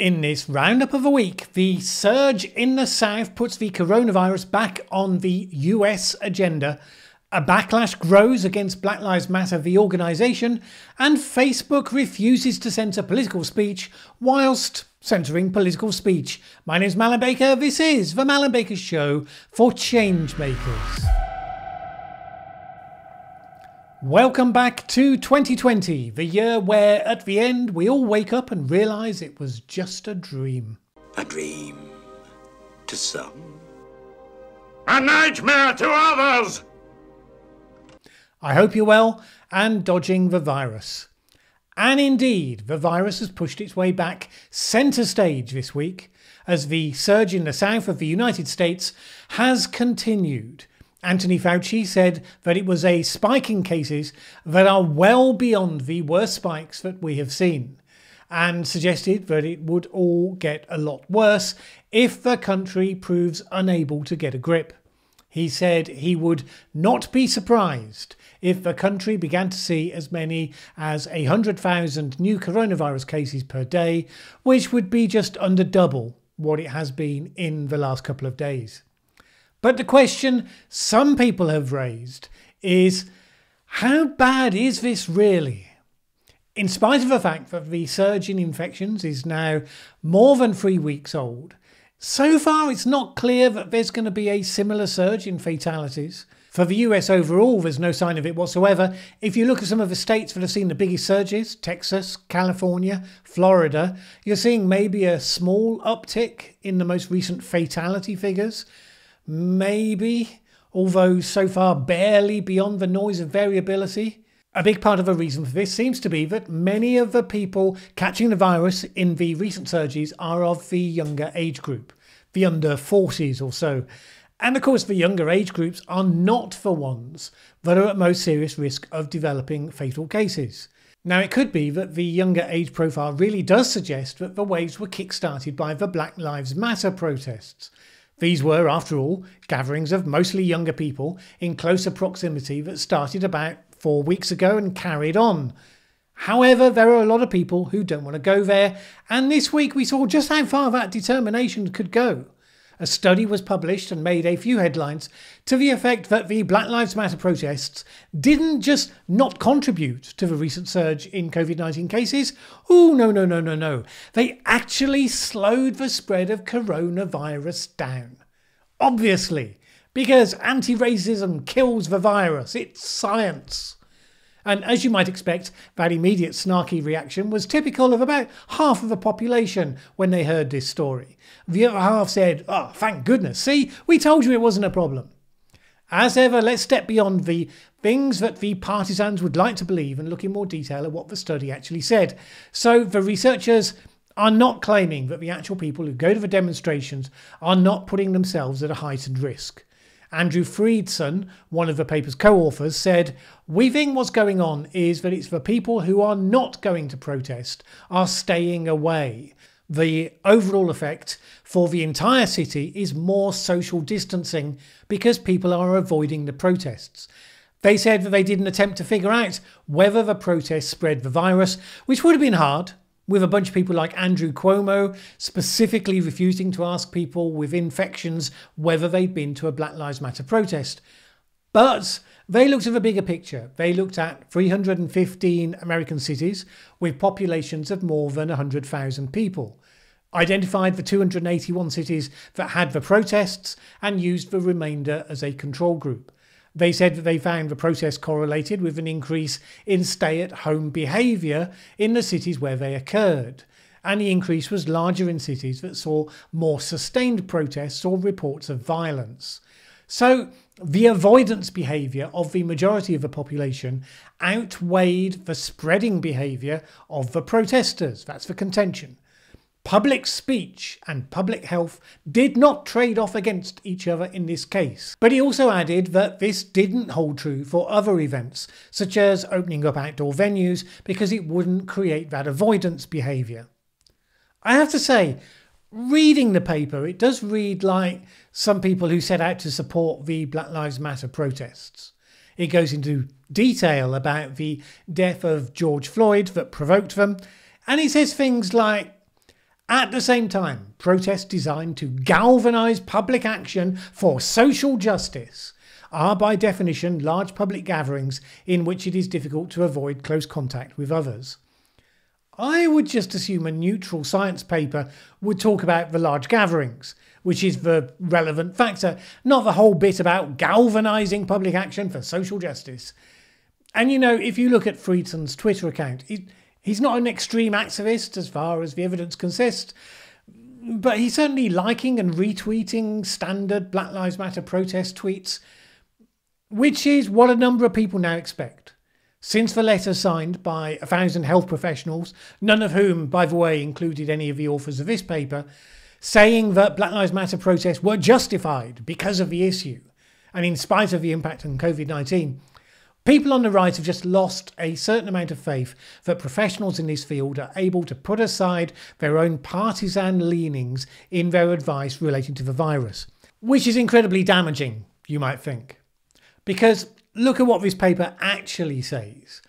In this roundup of a week, the surge in the south puts the coronavirus back on the US agenda. A backlash grows against Black Lives Matter, the organisation, and Facebook refuses to censor political speech whilst censoring political speech. My name is Mallen Baker. This is the Mallen Baker Show for Changemakers. Welcome back to 2020, the year where at the end we all wake up and realise it was just a dream. A dream to some. A nightmare to others! I hope you're well and dodging the virus. And indeed, the virus has pushed its way back centre stage this week as the surge in the south of the United States has continued Anthony Fauci said that it was a spike in cases that are well beyond the worst spikes that we have seen, and suggested that it would all get a lot worse if the country proves unable to get a grip. He said he would not be surprised if the country began to see as many as 100,000 new coronavirus cases per day, which would be just under double what it has been in the last couple of days. But the question some people have raised is how bad is this really? In spite of the fact that the surge in infections is now more than three weeks old, so far it's not clear that there's going to be a similar surge in fatalities. For the US overall, there's no sign of it whatsoever. If you look at some of the states that have seen the biggest surges, Texas, California, Florida, you're seeing maybe a small uptick in the most recent fatality figures. Maybe, although so far barely beyond the noise of variability. A big part of the reason for this seems to be that many of the people catching the virus in the recent surges are of the younger age group, the under 40s or so. And of course, the younger age groups are not the ones that are at most serious risk of developing fatal cases. Now, it could be that the younger age profile really does suggest that the waves were kick started by the Black Lives Matter protests. These were, after all, gatherings of mostly younger people in closer proximity that started about four weeks ago and carried on. However, there are a lot of people who don't want to go there, and this week we saw just how far that determination could go. A study was published and made a few headlines to the effect that the Black Lives Matter protests didn't just not contribute to the recent surge in COVID 19 cases. Oh, no, no, no, no, no. They actually slowed the spread of coronavirus down. Obviously, because anti racism kills the virus. It's science. And as you might expect, that immediate snarky reaction was typical of about half of the population when they heard this story. The other half said, Oh, thank goodness, see, we told you it wasn't a problem. As ever, let's step beyond the things that the partisans would like to believe and look in more detail at what the study actually said. So, the researchers are not claiming that the actual people who go to the demonstrations are not putting themselves at a heightened risk. Andrew Friedson, one of the paper's co authors, said, We think what's going on is that it's the people who are not going to protest are staying away. The overall effect for the entire city is more social distancing because people are avoiding the protests. They said that they didn't attempt to figure out whether the protests spread the virus, which would have been hard with a bunch of people like Andrew Cuomo specifically refusing to ask people with infections whether they'd been to a Black Lives Matter protest. But they looked at the bigger picture. They looked at 315 American cities with populations of more than 100,000 people, identified the 281 cities that had the protests, and used the remainder as a control group. They said that they found the process correlated with an increase in stay at home behaviour in the cities where they occurred. And the increase was larger in cities that saw more sustained protests or reports of violence. So, the avoidance behaviour of the majority of the population outweighed the spreading behaviour of the protesters. That's the contention. Public speech and public health did not trade off against each other in this case. But he also added that this didn't hold true for other events, such as opening up outdoor venues, because it wouldn't create that avoidance behaviour. I have to say, reading the paper, it does read like some people who set out to support the Black Lives Matter protests. It goes into detail about the death of George Floyd that provoked them, and it says things like At the same time, protests designed to galvanise public action for social justice are by definition large public gatherings in which it is difficult to avoid close contact with others. I would just assume a neutral science paper would talk about the large gatherings, which is the relevant factor, not the whole bit about galvanising public action for social justice. And you know, if you look at Friedson's Twitter account, he, he's not an extreme activist as far as the evidence consists, but he's certainly liking and retweeting standard Black Lives Matter protest tweets, which is what a number of people now expect. Since the letter signed by a thousand health professionals, none of whom, by the way, included any of the authors of this paper, saying that Black Lives Matter protests were justified because of the issue, and in spite of the impact on COVID 19, people on the right have just lost a certain amount of faith that professionals in this field are able to put aside their own partisan leanings in their advice relating to the virus, which is incredibly damaging, you might think. Because look at what this paper actually says.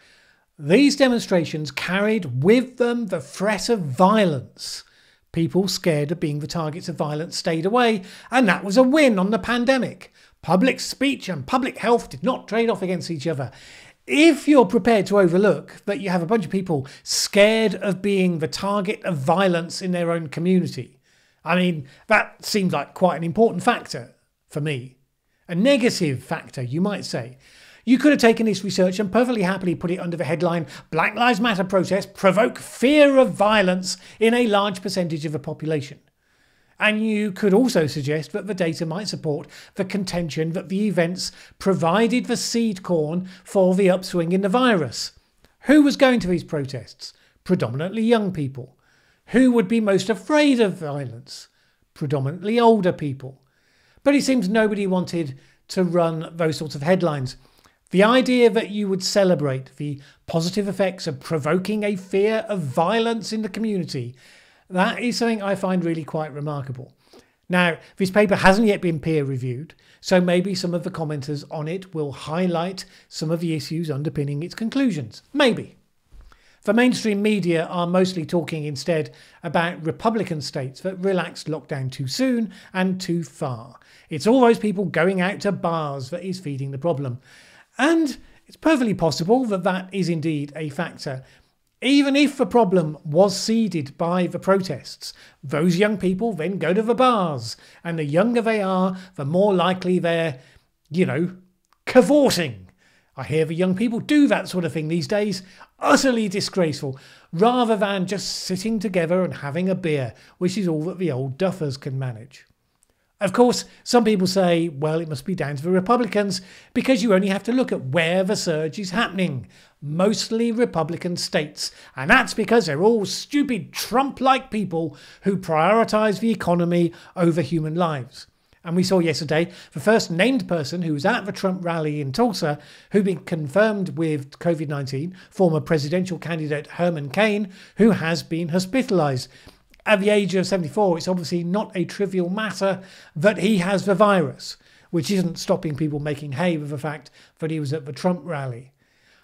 These demonstrations carried with them the threat of violence. People scared of being the targets of violence stayed away, and that was a win on the pandemic. Public speech and public health did not trade off against each other. If you're prepared to overlook that you have a bunch of people scared of being the target of violence in their own community, I mean, that seems like quite an important factor for me. A negative factor, you might say. You could have taken this research and perfectly happily put it under the headline Black Lives Matter protests provoke fear of violence in a large percentage of the population. And you could also suggest that the data might support the contention that the events provided the seed corn for the upswing in the virus. Who was going to these protests? Predominantly young people. Who would be most afraid of violence? Predominantly older people. But it seems nobody wanted to run those sorts of headlines. The idea that you would celebrate the positive effects of provoking a fear of violence in the community, that is something I find really quite remarkable. Now, this paper hasn't yet been peer reviewed, so maybe some of the commenters on it will highlight some of the issues underpinning its conclusions. Maybe. The mainstream media are mostly talking instead about Republican states that relaxed lockdown too soon and too far. It's all those people going out to bars that is feeding the problem. And it's perfectly possible that that is indeed a factor. Even if the problem was seeded by the protests, those young people then go to the bars, and the younger they are, the more likely they're, you know, cavorting I hear the young people do that sort of thing these days. Utterly disgraceful. Rather than just sitting together and having a beer, which is all that the old duffers can manage. Of course, some people say, well, it must be down to the Republicans because you only have to look at where the surge is happening. Mostly Republican states. And that's because they're all stupid Trump like people who prioritise the economy over human lives. And we saw yesterday the first named person who was at the Trump rally in Tulsa who'd been confirmed with COVID 19, former presidential candidate Herman Cain, who has been hospitalized. At the age of 74, it's obviously not a trivial matter that he has the virus, which isn't stopping people making hay with the fact that he was at the Trump rally.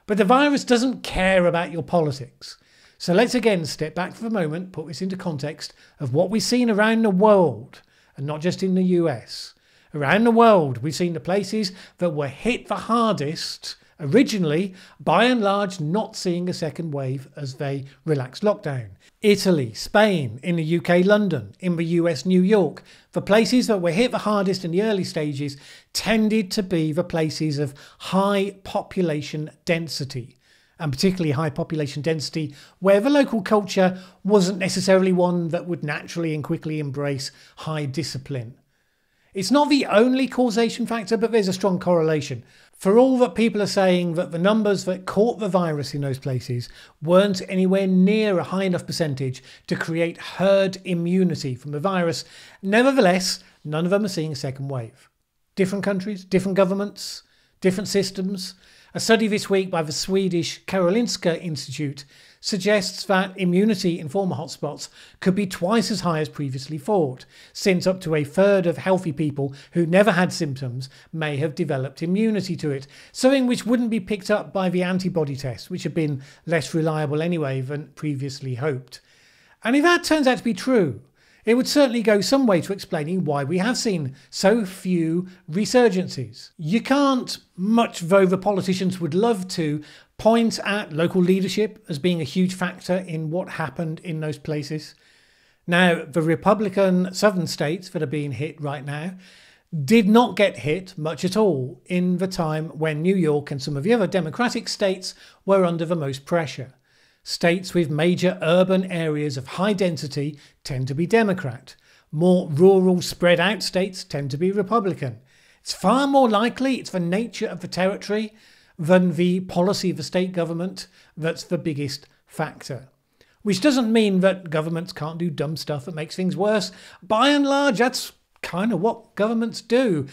But the virus doesn't care about your politics. So let's again step back for a moment, put this into context of what we've seen around the world and not just in the US. Around the world, we've seen the places that were hit the hardest originally, by and large, not seeing a second wave as they relaxed lockdown. Italy, Spain, in the UK, London, in the US, New York. The places that were hit the hardest in the early stages tended to be the places of high population density and particularly high population density, where the local culture wasn't necessarily one that would naturally and quickly embrace high discipline. It's not the only causation factor, but there's a strong correlation. For all that people are saying that the numbers that caught the virus in those places weren't anywhere near a high enough percentage to create herd immunity from the virus, nevertheless, none of them are seeing a second wave. Different countries, different governments, different systems, a study this week by the Swedish Karolinska Institute suggests that immunity in former hotspots could be twice as high as previously thought, since up to a third of healthy people who never had symptoms may have developed immunity to it, something which wouldn't be picked up by the antibody tests, which have been less reliable anyway than previously hoped. And if that turns out to be true, it would certainly go some way to explaining why we have seen so few resurgences. You can't, much though the politicians would love to, point at local leadership as being a huge factor in what happened in those places. Now, the Republican southern states that are being hit right now did not get hit much at all in the time when New York and some of the other Democratic states were under the most pressure. States with major urban areas of high density tend to be Democrat. More rural, spread out states tend to be Republican. It's far more likely it's the nature of the territory than the policy of the state government that's the biggest factor. Which doesn't mean that governments can't do dumb stuff that makes things worse. By and large, that's kind of what governments do.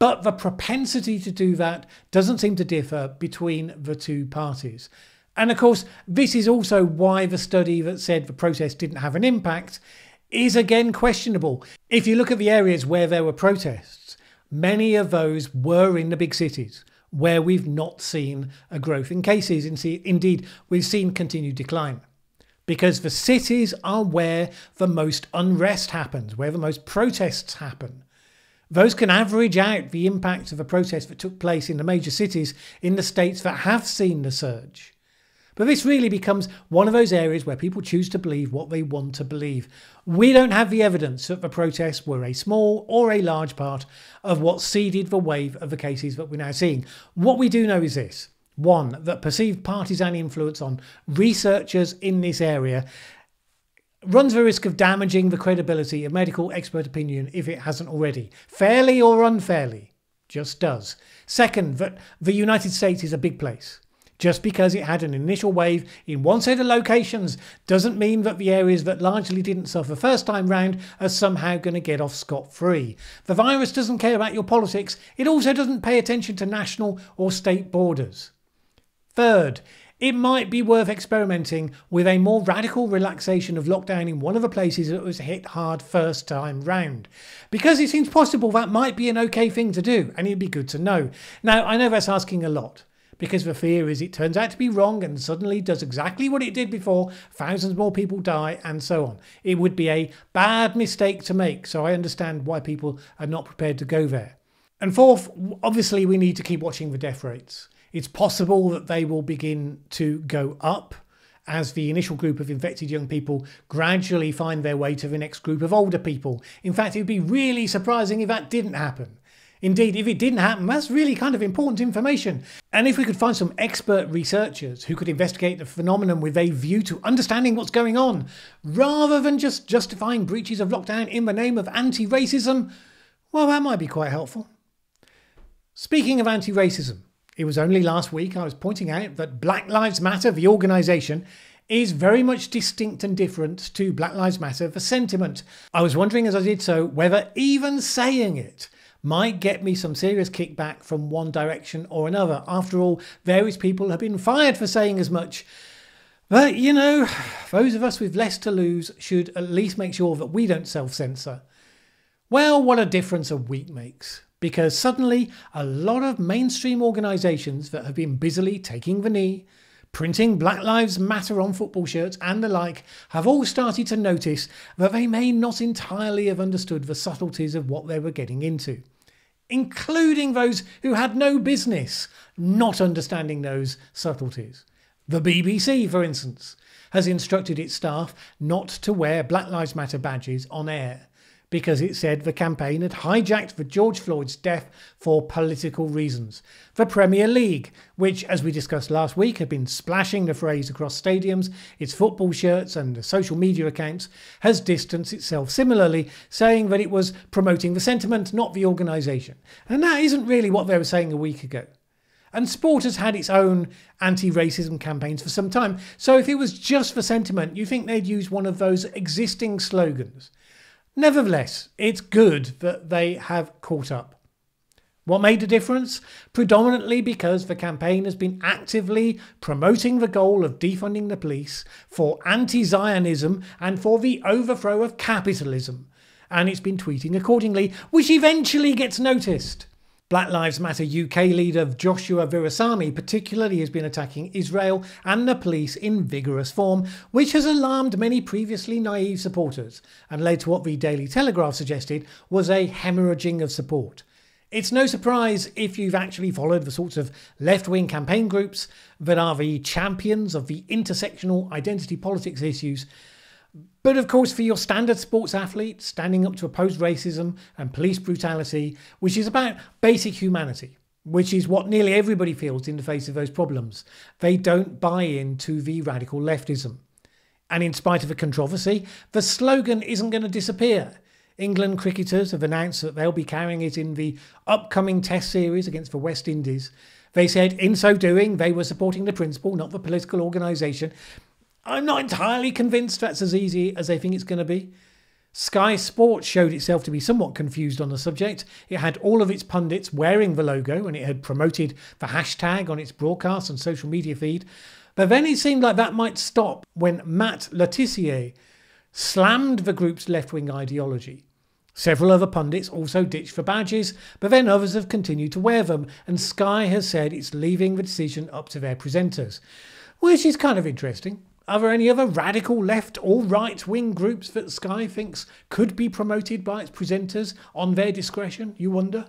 But the propensity to do that doesn't seem to differ between the two parties. And of course, this is also why the study that said the protests didn't have an impact is again questionable. If you look at the areas where there were protests, many of those were in the big cities where we've not seen a growth in cases. Indeed, we've seen continued decline. Because the cities are where the most unrest happens, where the most protests happen. Those can average out the impact of a protest that took place in the major cities in the states that have seen the surge. But this really becomes one of those areas where people choose to believe what they want to believe. We don't have the evidence that the protests were a small or a large part of what seeded the wave of the cases that we're now seeing. What we do know is this one, that perceived partisan influence on researchers in this area runs the risk of damaging the credibility of medical expert opinion if it hasn't already, fairly or unfairly, just does. Second, that the United States is a big place. Just because it had an initial wave in one set of locations doesn't mean that the areas that largely didn't suffer first time round are somehow going to get off scot free. The virus doesn't care about your politics, it also doesn't pay attention to national or state borders. Third, it might be worth experimenting with a more radical relaxation of lockdown in one of the places that was hit hard first time round. Because it seems possible that might be an okay thing to do, and it'd be good to know. Now, I know that's asking a lot because the fear is it turns out to be wrong and suddenly does exactly what it did before, thousands more people die, and so on. It would be a bad mistake to make, so I understand why people are not prepared to go there. And fourth, obviously, we need to keep watching the death rates. It's possible that they will begin to go up as the initial group of infected young people gradually find their way to the next group of older people. In fact, it would be really surprising if that didn't happen. Indeed, if it didn't happen, that's really kind of important information. And if we could find some expert researchers who could investigate the phenomenon with a view to understanding what's going on, rather than just justifying breaches of lockdown in the name of anti racism, well, that might be quite helpful. Speaking of anti racism, it was only last week I was pointing out that Black Lives Matter, the organisation, is very much distinct and different to Black Lives Matter, the sentiment. I was wondering as I did so whether even saying it might get me some serious kickback from one direction or another. After all, various people have been fired for saying as much. But, you know, those of us with less to lose should at least make sure that we don't self censor. Well, what a difference a week makes. Because suddenly, a lot of mainstream organisations that have been busily taking the knee, printing Black Lives Matter on football shirts and the like, have all started to notice that they may not entirely have understood the subtleties of what they were getting into including those who had no business not understanding those subtleties. The BBC, for instance, has instructed its staff not to wear Black Lives Matter badges on air because it said the campaign had hijacked the George Floyd's death for political reasons. The Premier League, which, as we discussed last week, had been splashing the phrase across stadiums, its football shirts, and social media accounts, has distanced itself similarly, saying that it was promoting the sentiment, not the organisation. And that isn't really what they were saying a week ago. And sport has had its own anti racism campaigns for some time. So if it was just for sentiment, you think they'd use one of those existing slogans. Nevertheless, it's good that they have caught up. What made the difference? Predominantly because the campaign has been actively promoting the goal of defunding the police for anti Zionism and for the overthrow of capitalism. And it's been tweeting accordingly, which eventually gets noticed. Black Lives Matter UK leader Joshua Virasami particularly has been attacking Israel and the police in vigorous form, which has alarmed many previously naive supporters and led to what the Daily Telegraph suggested was a hemorrhaging of support. It's no surprise if you've actually followed the sorts of left wing campaign groups that are the champions of the intersectional identity politics issues but of course, for your standard sports athlete, standing up to oppose racism and police brutality, which is about basic humanity, which is what nearly everybody feels in the face of those problems, they don't buy into the radical leftism. And in spite of a controversy, the slogan isn't going to disappear. England cricketers have announced that they'll be carrying it in the upcoming Test series against the West Indies. They said in so doing, they were supporting the principle, not the political organisation, I'm not entirely convinced that's as easy as they think it's going to be. Sky Sports showed itself to be somewhat confused on the subject. It had all of its pundits wearing the logo and it had promoted the hashtag on its broadcast and social media feed. But then it seemed like that might stop when Matt Le Tissier slammed the group's left wing ideology. Several other pundits also ditched for badges, but then others have continued to wear them, and Sky has said it's leaving the decision up to their presenters, which is kind of interesting. Are there any other radical left or right wing groups that Sky thinks could be promoted by its presenters on their discretion, you wonder?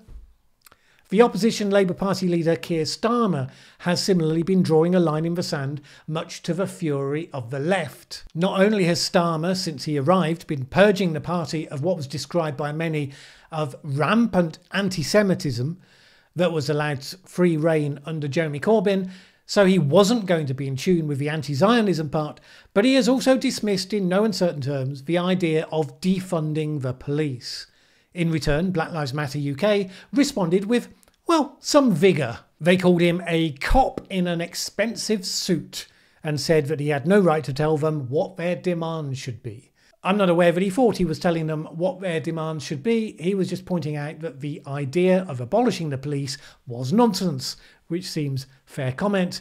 The opposition Labour Party leader Keir Starmer has similarly been drawing a line in the sand, much to the fury of the left. Not only has Starmer, since he arrived, been purging the party of what was described by many of rampant anti Semitism that was allowed free rein under Jeremy Corbyn, so he wasn't going to be in tune with the anti Zionism part, but he has also dismissed in no uncertain terms the idea of defunding the police. In return, Black Lives Matter UK responded with, well, some vigour. They called him a cop in an expensive suit and said that he had no right to tell them what their demands should be. I'm not aware that he thought he was telling them what their demands should be. He was just pointing out that the idea of abolishing the police was nonsense, which seems fair comment.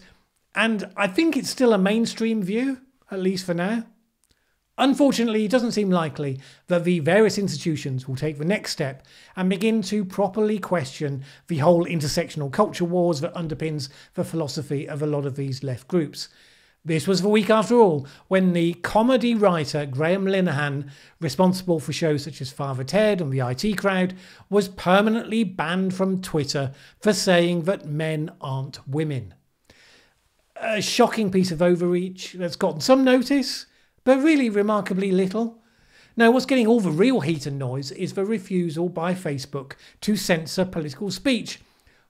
And I think it's still a mainstream view, at least for now. Unfortunately, it doesn't seem likely that the various institutions will take the next step and begin to properly question the whole intersectional culture wars that underpins the philosophy of a lot of these left groups. This was the week, after all, when the comedy writer Graham Linehan, responsible for shows such as Father Ted and the IT Crowd, was permanently banned from Twitter for saying that men aren't women. A shocking piece of overreach that's gotten some notice, but really remarkably little. Now, what's getting all the real heat and noise is the refusal by Facebook to censor political speech,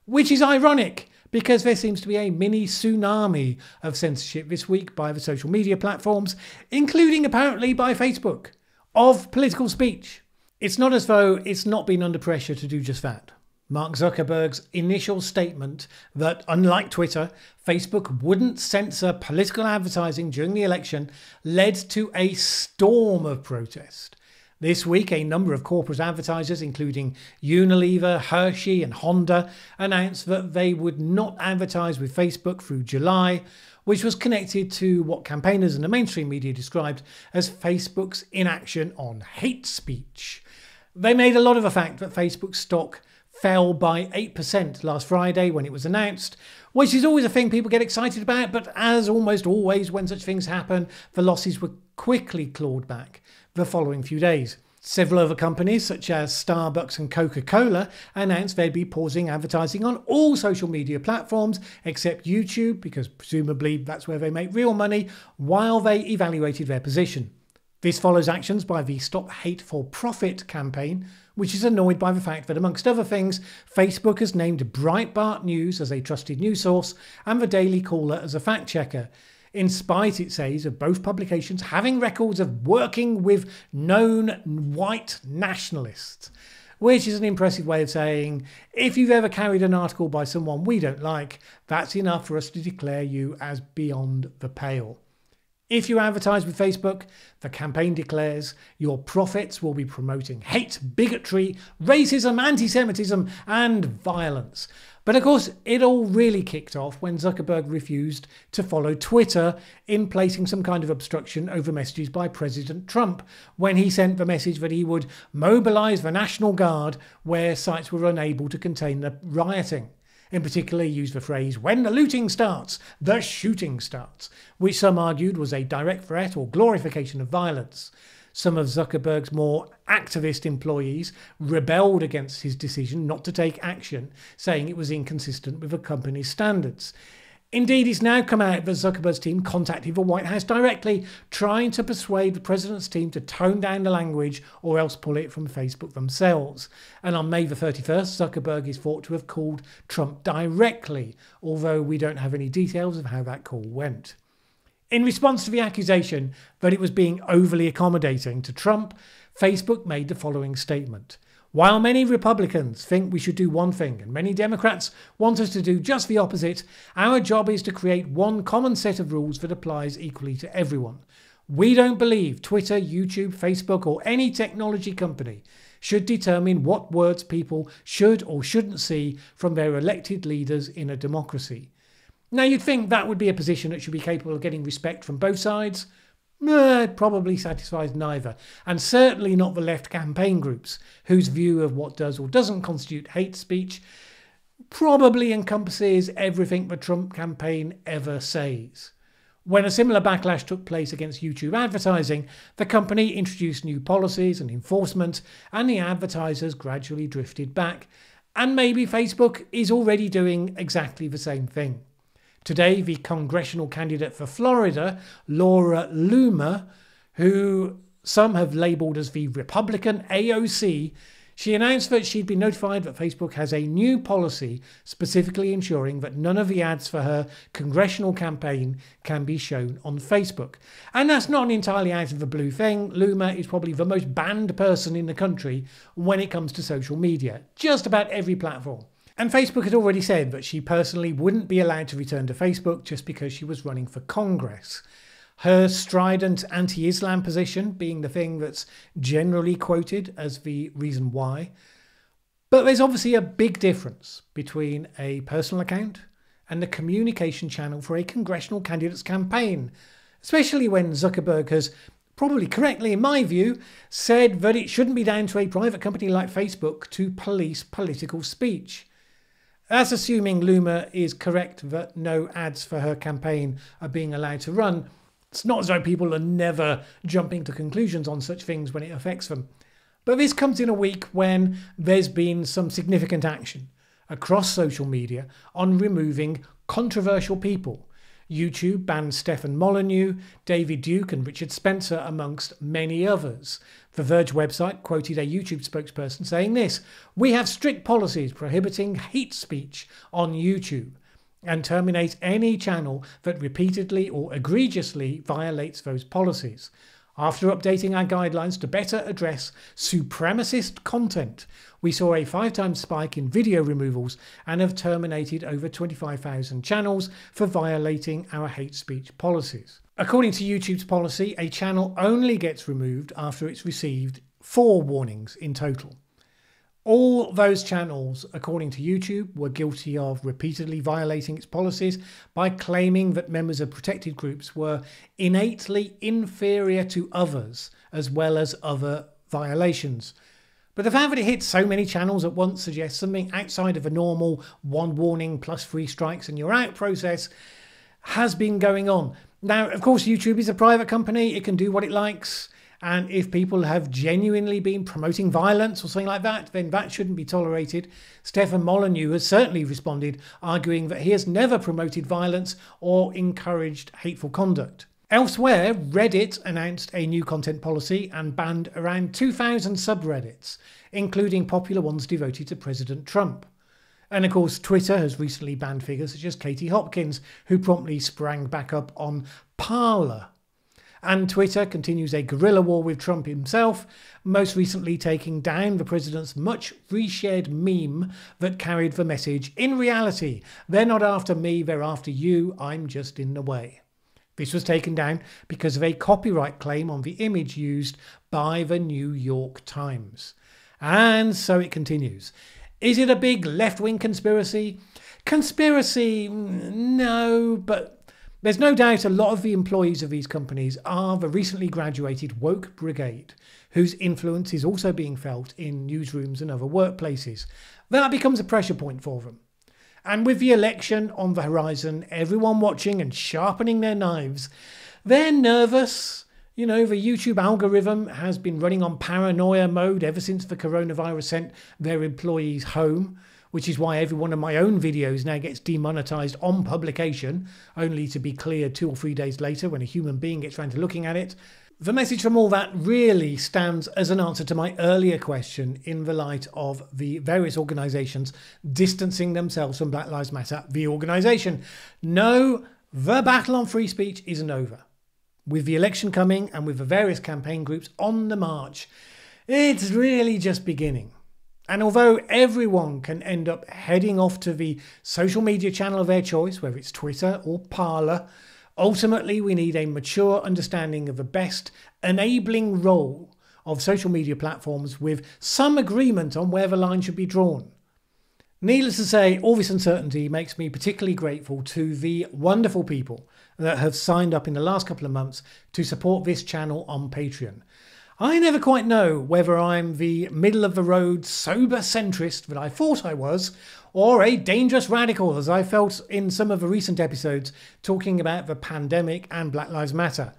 which is ironic because there seems to be a mini tsunami of censorship this week by the social media platforms, including apparently by Facebook, of political speech. It's not as though it's not been under pressure to do just that. Mark Zuckerberg's initial statement that, unlike Twitter, Facebook wouldn't censor political advertising during the election led to a storm of protest. This week, a number of corporate advertisers, including Unilever, Hershey, and Honda, announced that they would not advertise with Facebook through July, which was connected to what campaigners and the mainstream media described as Facebook's inaction on hate speech. They made a lot of the fact that Facebook's stock fell by 8% last Friday when it was announced, which is always a thing people get excited about, but as almost always when such things happen, the losses were quickly clawed back the following few days. Several other companies, such as Starbucks and Coca Cola, announced they'd be pausing advertising on all social media platforms except YouTube, because presumably that's where they make real money, while they evaluated their position. This follows actions by the Stop Hate for Profit campaign, which is annoyed by the fact that, amongst other things, Facebook has named Breitbart News as a trusted news source and the Daily Caller as a fact checker in spite, it says, of both publications having records of working with known white nationalists. Which is an impressive way of saying, if you've ever carried an article by someone we don't like, that's enough for us to declare you as beyond the pale. If you advertise with Facebook, the campaign declares your profits will be promoting hate, bigotry, racism, anti Semitism, and violence. But of course, it all really kicked off when Zuckerberg refused to follow Twitter in placing some kind of obstruction over messages by President Trump when he sent the message that he would mobilize the National Guard where sites were unable to contain the rioting. In particular, he used the phrase, when the looting starts, the shooting starts, which some argued was a direct threat or glorification of violence. Some of Zuckerberg's more activist employees rebelled against his decision not to take action, saying it was inconsistent with the company's standards. Indeed, it's now come out that Zuckerberg's team contacted the White House directly, trying to persuade the president's team to tone down the language or else pull it from Facebook themselves. And on May the 31st, Zuckerberg is thought to have called Trump directly, although we don't have any details of how that call went. In response to the accusation that it was being overly accommodating to Trump, Facebook made the following statement. While many Republicans think we should do one thing and many Democrats want us to do just the opposite, our job is to create one common set of rules that applies equally to everyone. We don't believe Twitter, YouTube, Facebook, or any technology company should determine what words people should or shouldn't see from their elected leaders in a democracy. Now, you'd think that would be a position that should be capable of getting respect from both sides. Eh, probably satisfies neither, and certainly not the left campaign groups, whose view of what does or doesn't constitute hate speech probably encompasses everything the Trump campaign ever says. When a similar backlash took place against YouTube advertising, the company introduced new policies and enforcement, and the advertisers gradually drifted back. And maybe Facebook is already doing exactly the same thing. Today, the congressional candidate for Florida, Laura Loomer, who some have labelled as the Republican AOC, she announced that she'd been notified that Facebook has a new policy specifically ensuring that none of the ads for her congressional campaign can be shown on Facebook. And that's not an entirely out of the blue thing. Loomer is probably the most banned person in the country when it comes to social media, just about every platform. And Facebook had already said that she personally wouldn't be allowed to return to Facebook just because she was running for Congress. Her strident anti Islam position being the thing that's generally quoted as the reason why. But there's obviously a big difference between a personal account and the communication channel for a congressional candidate's campaign, especially when Zuckerberg has probably correctly, in my view, said that it shouldn't be down to a private company like Facebook to police political speech. That's assuming Loomer is correct that no ads for her campaign are being allowed to run. It's not as though people are never jumping to conclusions on such things when it affects them. But this comes in a week when there's been some significant action across social media on removing controversial people YouTube banned Stefan Molyneux, David Duke, and Richard Spencer, amongst many others. The Verge website quoted a YouTube spokesperson saying this We have strict policies prohibiting hate speech on YouTube and terminate any channel that repeatedly or egregiously violates those policies. After updating our guidelines to better address supremacist content, we saw a five times spike in video removals and have terminated over 25,000 channels for violating our hate speech policies. According to YouTube's policy, a channel only gets removed after it's received four warnings in total. All those channels, according to YouTube, were guilty of repeatedly violating its policies by claiming that members of protected groups were innately inferior to others, as well as other violations. But the fact that it hits so many channels at once suggests something outside of a normal one warning plus three strikes and you're out process has been going on. Now, of course, YouTube is a private company, it can do what it likes. And if people have genuinely been promoting violence or something like that, then that shouldn't be tolerated. Stefan Molyneux has certainly responded, arguing that he has never promoted violence or encouraged hateful conduct. Elsewhere, Reddit announced a new content policy and banned around 2,000 subreddits, including popular ones devoted to President Trump. And of course, Twitter has recently banned figures such as Katie Hopkins, who promptly sprang back up on Parler and Twitter continues a guerrilla war with Trump himself, most recently taking down the president's much reshared meme that carried the message In reality, they're not after me, they're after you, I'm just in the way. This was taken down because of a copyright claim on the image used by the New York Times. And so it continues. Is it a big left wing conspiracy? Conspiracy? Mm, no, but there's no doubt a lot of the employees of these companies are the recently graduated woke brigade, whose influence is also being felt in newsrooms and other workplaces. That becomes a pressure point for them. And with the election on the horizon, everyone watching and sharpening their knives, they're nervous. You know, the YouTube algorithm has been running on paranoia mode ever since the coronavirus sent their employees home, which is why every one of my own videos now gets demonetized on publication, only to be cleared two or three days later when a human being gets round to looking at it. The message from all that really stands as an answer to my earlier question in the light of the various organisations distancing themselves from Black Lives Matter, the organisation. No, the battle on free speech isn't over. With the election coming and with the various campaign groups on the march, it's really just beginning. And although everyone can end up heading off to the social media channel of their choice, whether it's Twitter or Parler, Ultimately, we need a mature understanding of the best enabling role of social media platforms with some agreement on where the line should be drawn. Needless to say, all this uncertainty makes me particularly grateful to the wonderful people that have signed up in the last couple of months to support this channel on Patreon. I never quite know whether I'm the middle of the road sober centrist that I thought I was, or a dangerous radical, as I felt in some of the recent episodes talking about the pandemic and Black Lives Matter.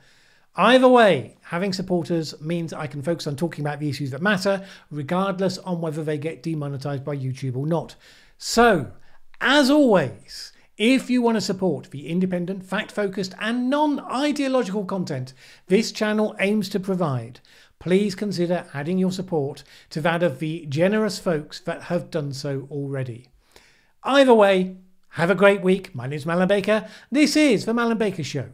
Either way, having supporters means I can focus on talking about the issues that matter, regardless on whether they get demonetized by YouTube or not. So, as always, if you want to support the independent, fact focused, and non ideological content this channel aims to provide, please consider adding your support to that of the generous folks that have done so already. Either way, have a great week. My name is Mallen Baker. This is The Mallen Baker Show.